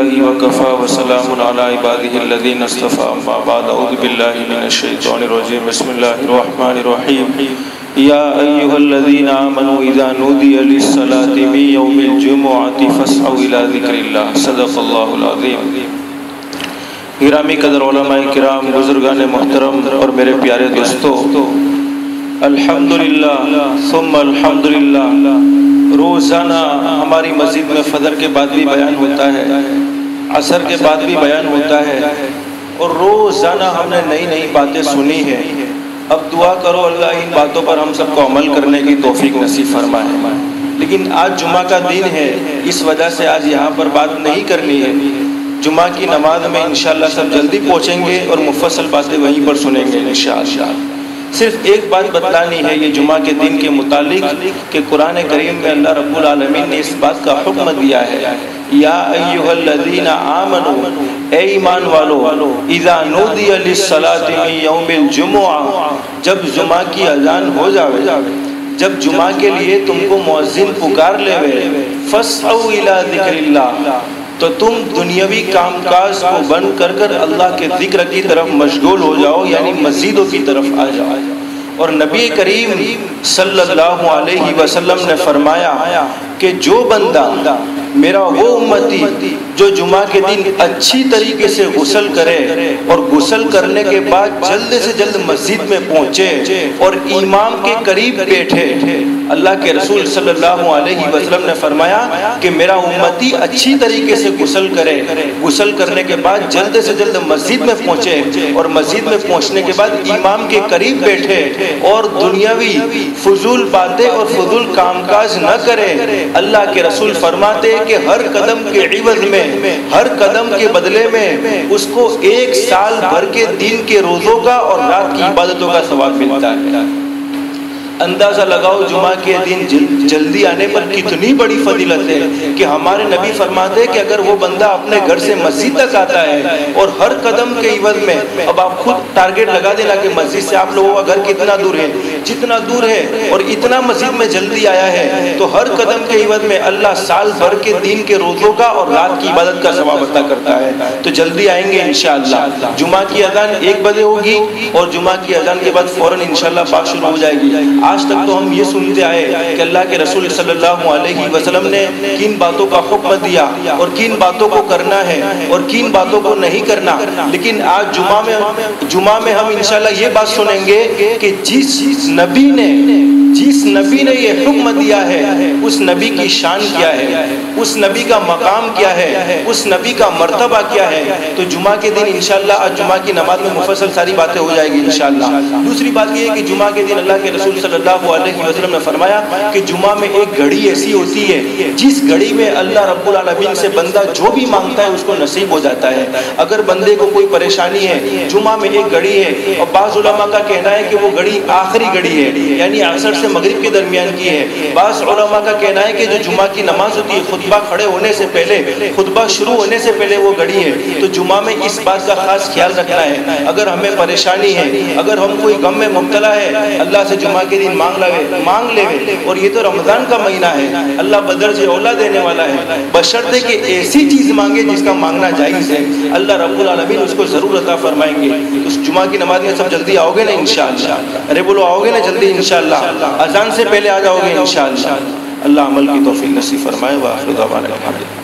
अल्हम्दुलिल्लाहि वकफ़ा वसलामुन अला इबादिहिल्लज़ीना इस्तफ़ा अम्मा बाद अऊज़ु बिल्लाहि मिनश शैतानिर रजीम बिस्मिल्लाहिर रहमानिर रहीम या अय्युहल्लज़ीना आमनू इज़ा नूदिया लिस्सलाति मिन यौमिल जुमुअति फस्अऊ इला ज़िक्रिल्लाह सदक़ल्लाहुल अज़ीम गिरामी कदर किराम बुजुर्गान मोहतरम और मेरे प्यारे दोस्तों अल्हम्दुलिल्लाह सुम्मा अल्हम्दुलिल्लाह रोज़ाना हमारी मस्जिद में फजर के बाद भी बयान होता है, असर के बाद भी बयान होता है, और रोज़ाना हमने नई नई बातें सुनी है। अब दुआ करो अल्लाह इन बातों पर हम सबको अमल करने की तोफीक नसीब फरमाए। लेकिन आज जुमा का दिन है, इस वजह से आज यहाँ पर बात नहीं करनी है। जुमा की नमाज़ में इंशाल्लाह सब जल्दी पहुँचेंगे और मुफसल बातें वहीं पर सुनेंगे, इंशाल्लाह। सिर्फ़ एक बात बतलानी है, ये जुमा के दिन के मुतालिक कि कुरान करीम में अल्लाह रब्बुल आलमीन ने इस बात का हुक्म दिया है। या ईमान वालो, इज़ा जब जुमा की अजान हो जावे, जब जुमा के लिए तुमको मुअज्जिन पुकार लेवे ज़िक्रिल्लाह। तो तुम दुनियावी कामकाज को बंद कर कर अल्लाह के ज़िक्र की तरफ़ मशगूल हो जाओ, यानी मस्जिदों की तरफ़ आ जाओ। और नबी करीम सल्लल्लाहु अलैहि वसल्लम ने फरमाया कि जो बंदा मेरा वो उम्मती जो जुमा के दिन अच्छी तरीके से गुसल करे और गुसल करने के बाद जल्द से जल्द मस्जिद में पहुँचे और इमाम के करीब बैठे। अल्लाह के रसूल सल्लल्लाहु अलैहि वसल्लम ने फरमाया कि मेरा उम्मती अच्छी तरीके से गुसल करे। गुसल करने के बाद जल्द से जल्द मस्जिद में पहुँचे और मस्जिद में पहुँचने के बाद इमाम के करीब बैठे और दुनियावी फजूल बातें और फजूल कामकाज न करे। अल्लाह के रसूल फरमाते कि हर कदम के इवज में, हर कदम के बदले में उसको एक साल भर के दिन के रोजों का और रात की इबादतों का सवाल मिलता है। अंदाज़ा लगाओ जुमा के दिन जल, जल्दी आने पर कितनी बड़ी फजीलत है कि हमारे नबी फरमाते कि अगर वो बंदा अपने घर से मस्जिद तक आता है और हर कदम के इवज में अब आप खुद टारगेट लगा देना कि मस्जिद से आप लोगों का घर कितना दूर है जितना दूर है और इतना मस्जिद में जल्दी आया है तो हर कदम के इवज में अल्लाह साल भर के दिन के रोजों का और रात की इबादत का सवाब अता करता है। तो जल्दी आएँगे इंशाल्लाह जुमा की अजान एक बजे होगी और जुमा की अजान के बाद फ़ौरन इंशाल्लाह बात शुरू हो जाएगी। आज तक तो हम ये सुनते आए कि अल्लाह के रसूल सल्लल्लाहु अलैहि वसल्लम ने किन बातों का हुक्म दिया और किन बातों को करना है और किन बातों को नहीं करना। लेकिन आज जुमा में जुमा में हम इंशाल्लाह ये बात सुनेंगे कि जिस नबी ने जिस नबी ने ये हुक्म दिया है, उस नबी की शान क्या है? उस नबी का मकाम क्या है? उस नबी का मर्तबा क्या है? तो जुमा के दिन इंशाल्लाह आज जुमा की नमाज़ में मुफसल सारी बातें हो जाएगी इंशाल्लाह। दूसरी बात ये है कि जुमा के दिन अल्लाह के रसूल सल्लल्लाहु अलैहि वसल्लम ने फरमाया कि जुमा में एक घड़ी ऐसी होती है, जिस घड़ी में अल्लाह रब्बुल आलमीन से बंदा जो भी माँगता है उसको नसीब हो जाता है। अगर बंदे को कोई परेशानी है, जुमा में एक घड़ी है और बाज़ का कहना है कि वो घड़ी आखिरी घड़ी है, यानी असर से मगरिब के दरमियान की है। बास का कहना है कि जो जुमा की नमाज़ होती है, खुतबा खड़े होने से पहले, खुतबा शुरू होने से पहले वो घड़ी है। तो जुमा में इस बात का खास ख्याल रखना है। अगर हमें परेशानी है, अगर हम कोई गम में मुबतला है, अल्लाह से जुमा के दिन मांग लगे मांग ले। और ये तो रमज़ान का महीना है। अल्लाह बदर से ओला देने वाला है। बशर्ते कि ऐसी चीज़ मांगे जिसका मांगना जायज़ है। अल्लाह आलमीन उसको ज़रूर अता फरमाएँगे। उस जुमा की नमाज़ में सब जल्दी आओगे ना इंशाल्लाह अरे बोलो, आओगे ना जल्दी इंशाल्लाह अजान से पहले आ जाओगे इंशाल्लाह अल्लाह अमल की तौफीक नसीब फरमाए वाह